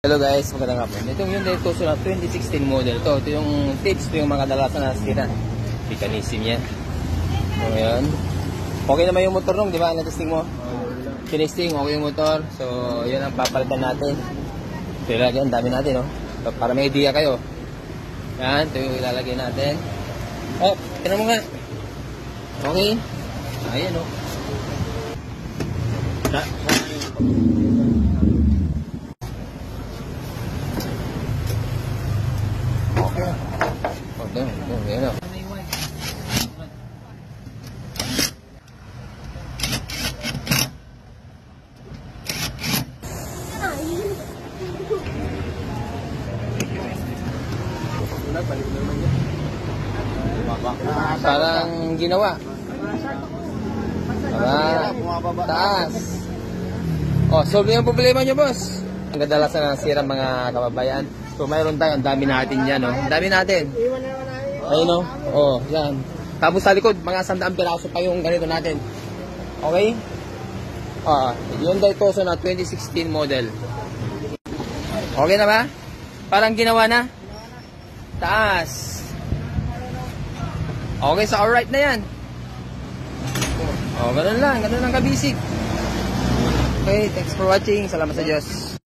Hello guys, magandang hapon. Itong Hyundai Tucson na 2016 model to. Ito yung tips, ito yung mga kadalasan na sira. Mechanism yan. So, ayan. Okay naman yung motor nung, di ba? Natesting mo? Tinesting, okay yung motor. So, yan ang papalitan natin. Ito ilalagay, ang dami natin, no? So, para may idea kayo. Yan, ito yung ilalagay natin. Oh, tinan mo nga. Okay. Ayan, no? Na. Ito, ito, ayan, no? Parang ginawa. Diba? Taas. Oh, solve yung problema nyo, boss. Ang kadalasan na nasira mga kababayan. So, mayroon tayo. Ang dami natin yan, no? Ang dami natin. Ayun, no? Oh, yan. Tapos sa likod, mga sandaang piraso pa yung ganito natin. Okay? Ah, Hyundai Tucson na 2016 model. Okay na ba? Parang ginawa na? Taas. Okay, so alright na yan. Oh, ganun lang. Ganun lang kabisig. Okay, thanks for watching. Salamat sa Diyos.